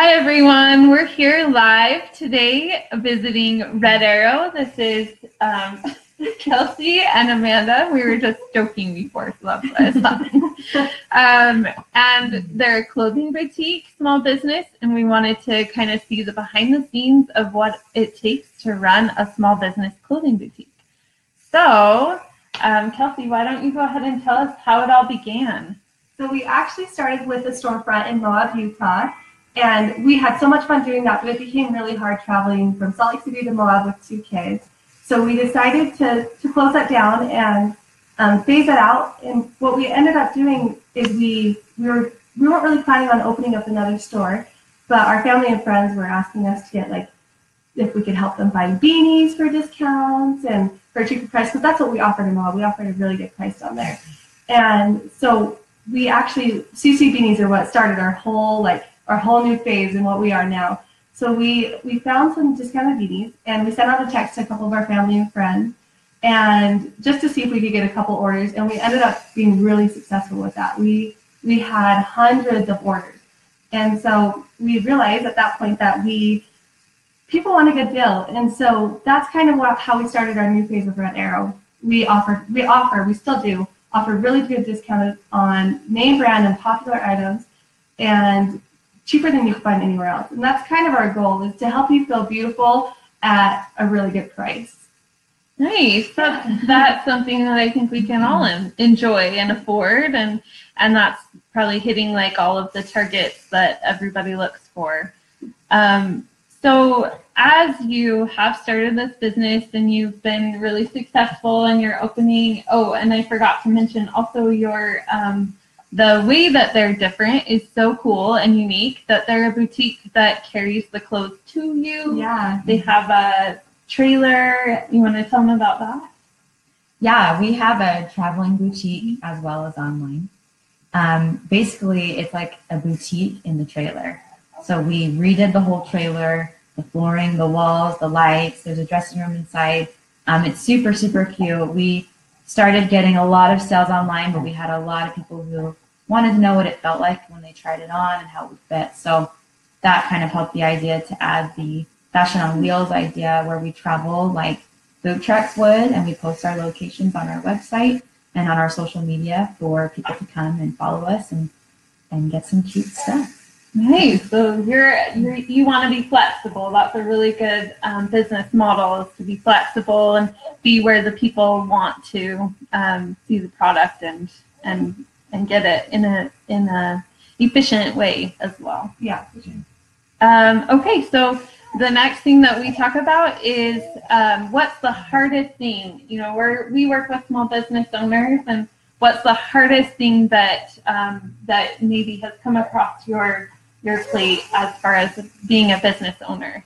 Hi everyone, we're here live today visiting Red Arrow. This is um, Kelsey and Amanda. We were just joking before, so that's what I. Um, and they're a clothing boutique, small business, and we wanted to kind of see the behind the scenes of what it takes to run a small business clothing boutique. So, um, Kelsey, why don't you go ahead and tell us how it all began? So we actually started with a storefront in Moab, Utah, and we had so much fun doing that, but it became really hard traveling from Salt Lake City to Moab with two kids. So we decided to, to close that down and um, phase it out. And what we ended up doing is we we were we weren't really planning on opening up another store, but our family and friends were asking us to get like if we could help them find beanies for discounts and for a cheaper price because that's what we offered in Moab. We offered a really good price down there, and so we actually CC beanies are what started our whole like our whole new phase in what we are now. So we we found some discounted beanies and we sent out a text to a couple of our family and friends and just to see if we could get a couple orders and we ended up being really successful with that. We we had hundreds of orders. And so we realized at that point that we people want a good deal. And so that's kind of what, how we started our new phase of Red Arrow. We offer we offer, we still do offer really good discounts on name brand and popular items and cheaper than you can find anywhere else. And that's kind of our goal is to help you feel beautiful at a really good price. Nice. That's, that's something that I think we can all enjoy and afford, and and that's probably hitting like all of the targets that everybody looks for. Um, so as you have started this business and you've been really successful and you're opening, oh, and I forgot to mention also your um, the way that they're different is so cool and unique that they're a boutique that carries the clothes to you. Yeah. They have a trailer. You want to tell them about that? Yeah, we have a traveling boutique as well as online. Um, basically, it's like a boutique in the trailer. So we redid the whole trailer, the flooring, the walls, the lights. There's a dressing room inside. Um, it's super, super cute. We started getting a lot of sales online, but we had a lot of people who wanted to know what it felt like when they tried it on and how it would fit. So that kind of helped the idea to add the fashion on wheels idea where we travel like food trucks would and we post our locations on our website and on our social media for people to come and follow us and and get some cute stuff. Nice. So you're, you're you want to be flexible. That's a really good um, business model is to be flexible and be where the people want to um, see the product and and and get it in a in a efficient way as well. Yeah. Um, okay, so the next thing that we talk about is um, what's the hardest thing. You know, we're we work with small business owners, and what's the hardest thing that um, that maybe has come across your your plate as far as being a business owner?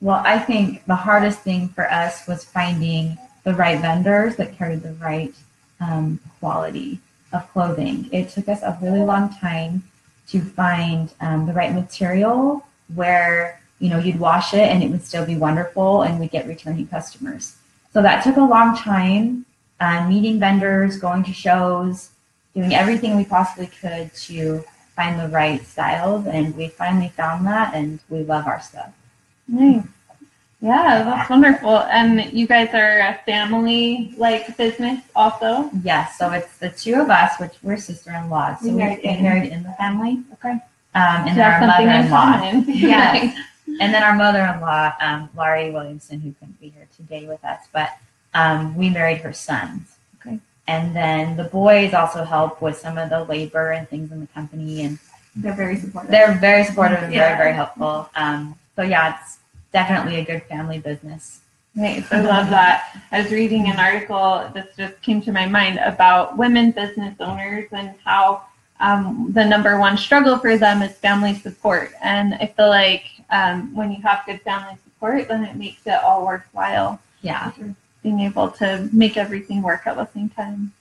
Well, I think the hardest thing for us was finding the right vendors that carried the right um, quality of clothing. It took us a really long time to find um, the right material where you know you'd wash it and it would still be wonderful and we'd get returning customers. So that took a long time. Uh, meeting vendors, going to shows, doing everything we possibly could to find the right styles, and we finally found that, and we love our stuff. Nice. Yeah, that's wonderful. And you guys are a family like business also? Yes, so it's the two of us, which we're sister-in-laws. So We we married get in. married in the family. Okay. Um, and So then our something in mother-in-law. common. Yes. And then our mother-in-law, um, Laurie Williamson, who couldn't be here today with us, but um, we married her sons. Okay. And then the boys also help with some of the labor and things in the company, and They're very supportive. they're very supportive and very, very helpful. Um, so yeah, it's definitely a good family business. Nice. I love that. I was reading an article, this just came to my mind about women business owners and how um, the number one struggle for them is family support. And I feel like um, when you have good family support, then it makes it all worthwhile. Yeah. being able to make everything work at the same time.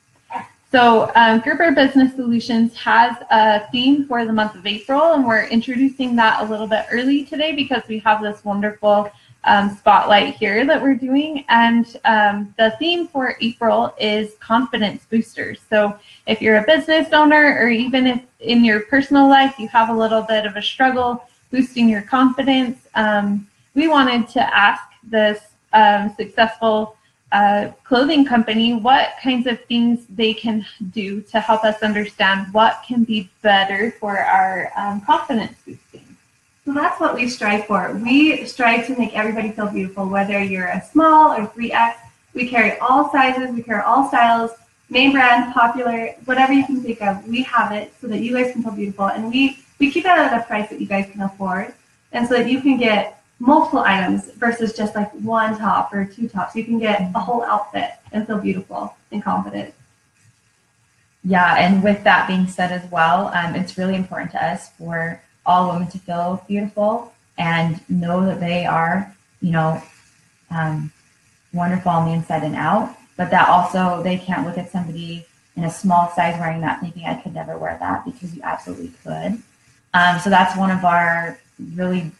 So, um, Gerber Business Solutions has a theme for the month of April, and we're introducing that a little bit early today because we have this wonderful um, spotlight here that we're doing. And um, the theme for April is confidence boosters. So, if you're a business owner, or even if in your personal life you have a little bit of a struggle boosting your confidence. Um, we wanted to ask this um, successful uh, clothing company what kinds of things they can do to help us understand what can be better for our um, confidence boosting. So that's what we strive for. We strive to make everybody feel beautiful, whether you're a small or 3X. We carry all sizes, we carry all styles, name brand, popular, whatever you can think of, we have it so that you guys can feel beautiful. And we, we keep it at a price that you guys can afford. And so that you can get multiple items versus just like one top or two tops. You can get a whole outfit and feel beautiful and confident. Yeah, and with that being said as well, um, it's really important to us for all women to feel beautiful and know that they are, you know, um, wonderful on the inside and out. But that also they can't look at somebody in a small size wearing that thinking I could never wear that because you absolutely could. Um, so that's one of our really,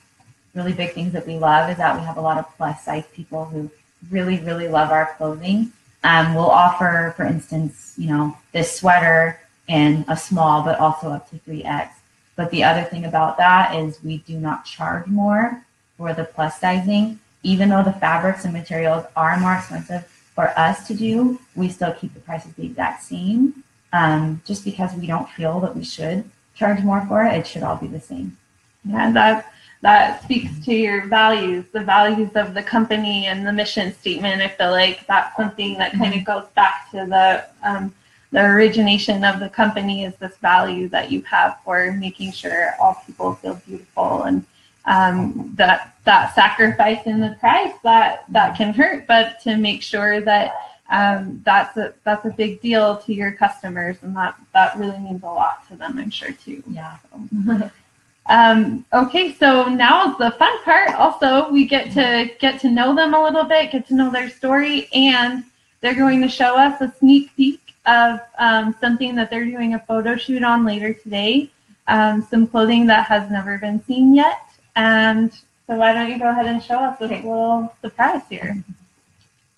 really big things that we love is that we have a lot of plus size people who really, really love our clothing. Um, we'll offer, for instance, you know, this sweater in a small, but also up to 3X. But the other thing about that is we do not charge more for the plus sizing. Even though the fabrics and materials are more expensive for us to do, we still keep the prices the exact same. Um, just because we don't feel that we should charge more for it, it should all be the same. Yeah, that that speaks to your values, the values of the company and the mission statement. I feel like that's something that kind of goes back to the um, the origination of the company is this value that you have for making sure all people feel beautiful and um, that that sacrifice in the price that that can hurt, but to make sure that um, that's a that's a big deal to your customers, and that that really means a lot to them, I'm sure too. Yeah. So. Um, okay, so now is the fun part. Also, we get to get to know them a little bit, get to know their story, and they're going to show us a sneak peek of um, something that they're doing a photo shoot on later today. Um, some clothing that has never been seen yet. And so why don't you go ahead and show us this little surprise here?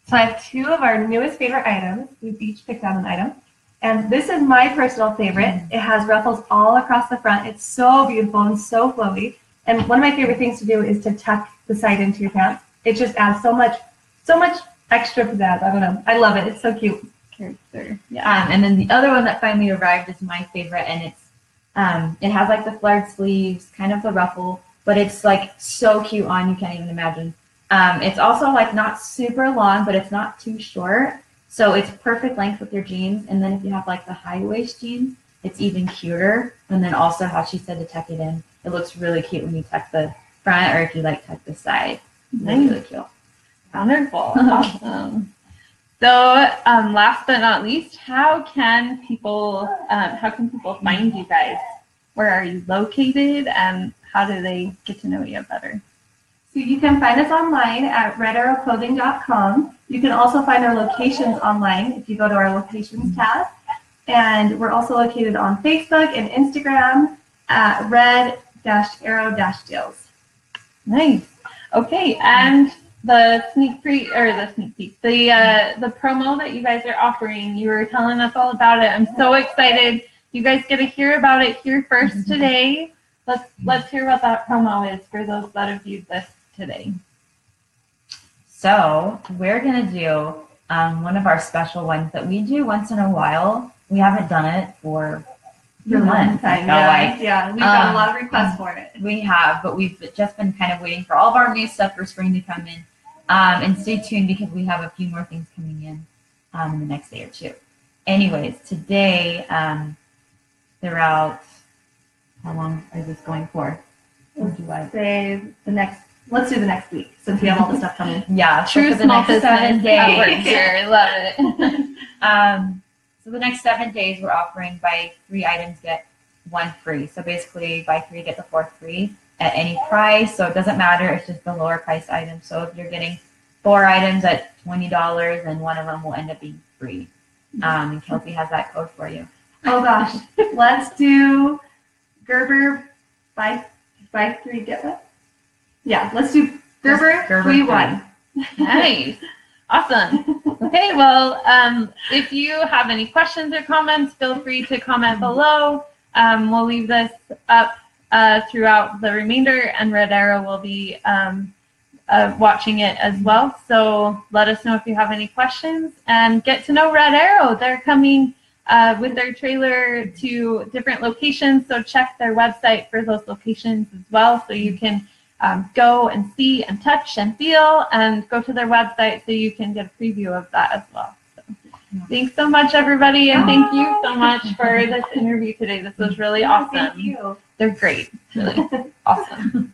So I have two of our newest favorite items. We've each picked out an item. And this is my personal favorite. It has ruffles all across the front. It's so beautiful and so flowy. And one of my favorite things to do is to tuck the side into your pants. It just adds so much, so much extra pizzazz. I don't know. I love it. It's so cute. Character. Yeah. Um, and then the other one that finally arrived is my favorite, and it's um, it has like the flared sleeves, kind of the ruffle, but it's like so cute on. You can't even imagine. Um, it's also like not super long, but it's not too short. So it's perfect length with your jeans. And then if you have like the high waist jeans, it's even cuter. And then also how she said to tuck it in. It looks really cute when you tuck the front or if you like tuck the side. Really, really cute. Wonderful. awesome. So, um, last but not least, how can people um, how can people find you guys? Where are you located, and how do they get to know you better? So you can find us online at redarrowclothing.com. You can also find our locations online if you go to our locations tab. And we're also located on Facebook and Instagram at red-arrow-deals. Nice. Okay, and the sneak pre or the sneak peek, the uh, the promo that you guys are offering. You were telling us all about it. I'm so excited. You guys get to hear about it here first today. Let's let's hear what that promo is for those that have viewed this today. So we're gonna do um, one of our special ones that we do once in a while. We haven't done it for long months. I. Yeah, like. yeah. We've got Um, a lot of requests for it. We have, but we've just been kind of waiting for all of our new stuff for spring to come in. Um, and stay tuned because we have a few more things coming in um, in the next day or two. Anyways, today um, they're out. How long are this going for? Or do I- Say the next. Let's do the next week since we have all the stuff coming. Yeah, so True for the next seven days. here. I love it. Um, so the next seven days, we're offering buy three items get one free. So basically, buy three get the fourth free at any price. So it doesn't matter. It's just the lower price item. So if you're getting four items at twenty dollars, then one of them will end up being free. Um, and Kelsey has that code for you. Oh gosh. Let's do Gerber buy buy three get that. Yeah, let's do Gerber, Gerber three one. nice. Awesome. Okay, well, um, if you have any questions or comments, feel free to comment below. Um, we'll leave this up uh, throughout the remainder, and Red Arrow will be um, uh, watching it as well. So let us know if you have any questions and get to know Red Arrow. They're coming uh, with their trailer to different locations, so check their website for those locations as well, so you can um, go and see and touch and feel, and go to their website so you can get a preview of that as well. So, thanks so much, everybody, and thank you so much for this interview today. This was really awesome. Thank you. They're great. Really awesome.